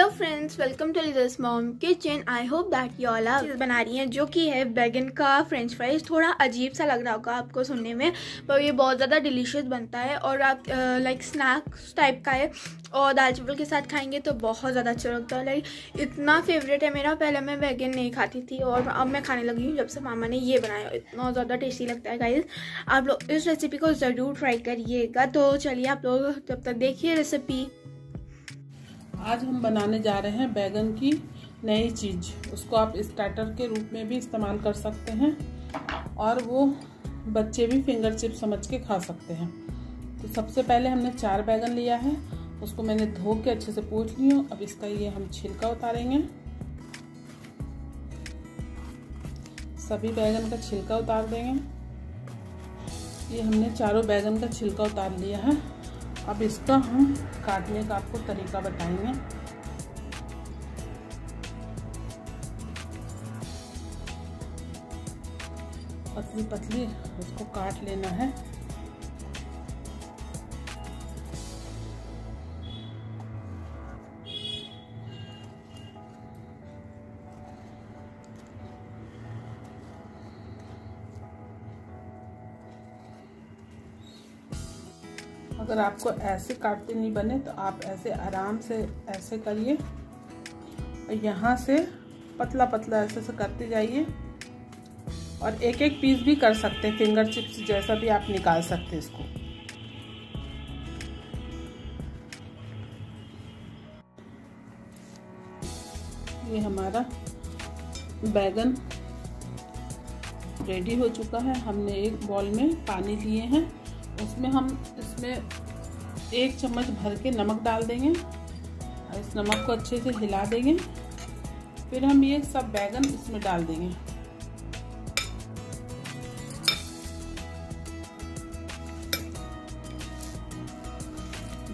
Hello friends welcome to लिदर्स mom kitchen I hope that you all are बना रही हैं, जो कि है बैगन का फ्रेंच फ्राइज थोड़ा अजीब सा लग रहा होगा आपको सुनने में, पर ये बहुत ज़्यादा डिलीशियस बनता है और आप लाइक स्नैक्स टाइप का है और दाल चावल के साथ खाएँगे तो बहुत ज़्यादा अच्छा लगता है। लाइक इतना फेवरेट है मेरा, पहले मैं बैगन नहीं खाती थी और अब मैं खाने लगी हूँ जब से मामा ने ये बनाया। इतना ज़्यादा टेस्टी लगता है गाइज़ आप लोग इस रेसिपी को ज़रूर ट्राई करिएगा। तो चलिए आप लोग जब तक देखिए रेसिपी आज हम बनाने जा रहे हैं बैगन की नई चीज़। उसको आप स्टार्टर के रूप में भी इस्तेमाल कर सकते हैं और वो बच्चे भी फिंगर चिप समझ के खा सकते हैं। तो सबसे पहले हमने चार बैगन लिया है। उसको मैंने धो के अच्छे से पूछ ली हूँ अब इसका ये हम छिलका उतारेंगे। सभी बैगन का छिलका उतार देंगे। ये हमने चारों बैगन का छिलका उतार लिया है। अब इसका हम काटने का आपको तरीका बताएँगे। पतली पतली उसको काट लेना है। अगर आपको ऐसे काटते नहीं बने तो आप ऐसे आराम से ऐसे करिए। और यहाँ से पतला पतला ऐसे से करते जाइए। और एक एक पीस भी कर सकते हैं, फिंगर चिप्स जैसा भी आप निकाल सकते हैं इसको। ये हमारा बैगन रेडी हो चुका है। हमने एक बॉल में पानी लिए हैं। उसमें हम, इसमें एक चम्मच भर के नमक डाल देंगे और इस नमक को अच्छे से हिला देंगे। फिर हम ये सब बैगन इसमें डाल देंगे।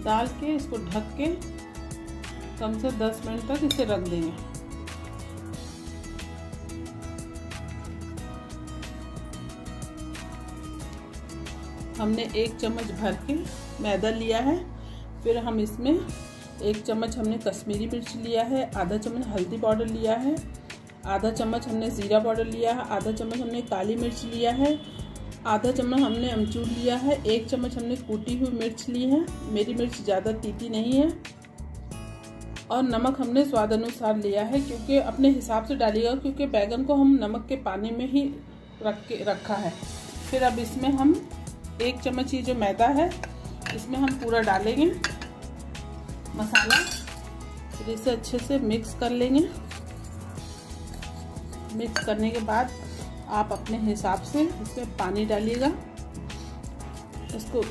डाल के इसको ढक के कम से 10 मिनट तक इसे रख देंगे। हमने एक चम्मच भर के मैदा लिया है। फिर हम इसमें एक चम्मच हमने कश्मीरी मिर्च लिया है, आधा चम्मच हल्दी पाउडर लिया है, आधा चम्मच हमने ज़ीरा पाउडर लिया है, आधा चम्मच हमने काली मिर्च लिया है, आधा चम्मच हमने अमचूर लिया है, एक चम्मच हमने कूटी हुई मिर्च ली है। मेरी मिर्च ज़्यादा तीती नहीं है और नमक हमने स्वाद अनुसार लिया है, क्योंकि अपने हिसाब से डालिएगा, क्योंकि बैगन को हम नमक के पानी में ही रख के रखा है। फिर अब इसमें हम एक चम्मच ये जो मैदा है, इसमें हम पूरा डालेंगे। मसाला, फिर इसे अच्छे से मिक्स कर लेंगे। मिक्स करने के बाद आप अपने हिसाब से इसमें पानी डालिएगा। इसको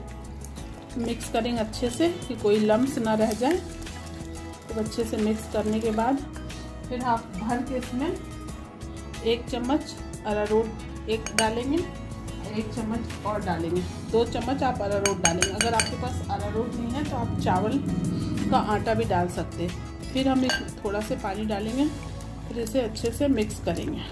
मिक्स करेंगे अच्छे से कि कोई लम्स ना रह जाए। तो अच्छे से मिक्स करने के बाद फिर आप भर के इसमें एक चम्मच अरारोट एक डालेंगे। एक चम्मच और डालेंगे। दो चम्मच आप अरारोट डालेंगे। अगर आपके पास अरारोट नहीं है तो आप चावल का आटा भी डाल सकते हैं। फिर हम इस थोड़ा से पानी डालेंगे, फिर इसे अच्छे से मिक्स करेंगे।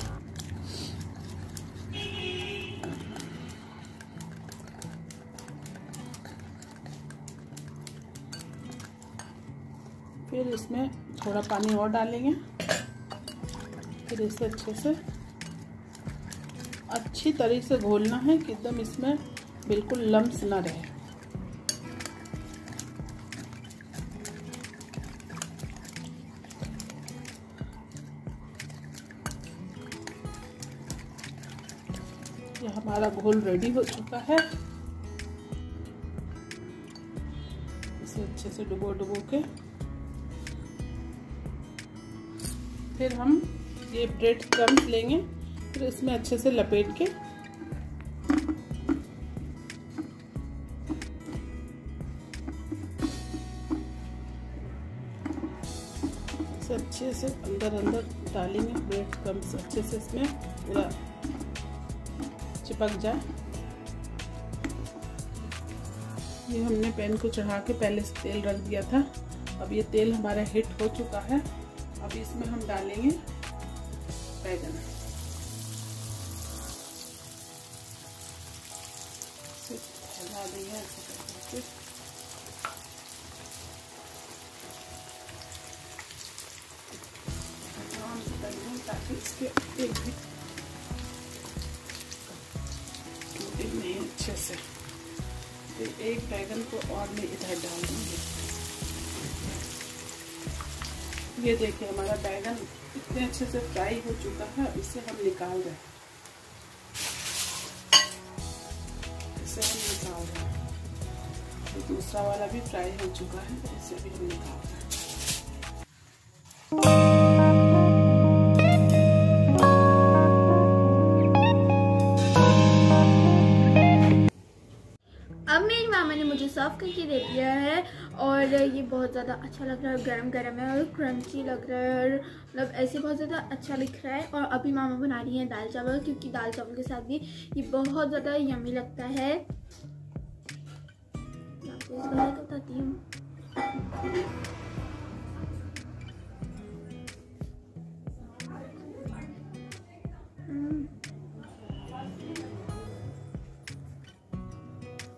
फिर इसमें थोड़ा पानी और डालेंगे। फिर इसे अच्छे से अच्छी तरह से घोलना है कि एकदम इसमें बिल्कुल लम्स ना रहे। हमारा घोल रेडी हो चुका है। इसे अच्छे से डुबो डुबो के। फिर हम ये ब्रेड क्रम्स लेंगे। फिर इसमें अच्छे से लपेट के अच्छे से अंदर अंदर डालेंगे ब्रेड क्रम्स अच्छे से इसमें पूरा चिपक जाए। ये हमने पैन को चढ़ा के पहले से तेल रख दिया था। अब ये तेल हमारा हिट हो चुका है। अब इसमें हम डालेंगे बैगन। मिला दिया अच्छे तरीके से ताकि इसके एक अच्छे से फिर एक बैगन को और मैं इधर डाल दूँगी ये देखिए हमारा बैगन इतने अच्छे से फ्राई हो चुका है, इसे हम निकाल रहे हैं। इसे हम निकाल रहे हैं। दूसरा वाला भी फ्राई हो चुका है तो इसे भी हम निकाल रहे हैं। सर्व करके दे दिया है और ये बहुत ज़्यादा अच्छा लग रहा है, गर्म गर्म है और क्रंची लग रहा है और मतलब ऐसे बहुत ज़्यादा अच्छा दिख रहा है और अभी मामा बना रही है दाल चावल क्योंकि दाल चावल के साथ भी ये बहुत ज़्यादा यमी लगता है।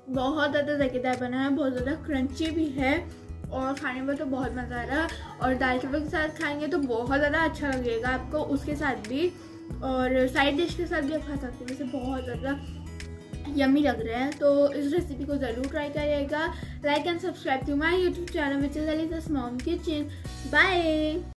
बहुत ज़्यादा जगेदार बना है, बहुत ज़्यादा क्रंची भी है और खाने में तो बहुत मज़ा आ रहा है और दाल चावल के साथ खाएँगे तो बहुत ज़्यादा अच्छा लगेगा आपको उसके साथ भी और साइड डिश के साथ भी आप खा सकते हैं, वैसे बहुत ज़्यादा यमी लग रहे हैं। तो इस रेसिपी को ज़रूर ट्राई करिएगा। Like and subscribe to my YouTube channel which is Ali mom kitchen bye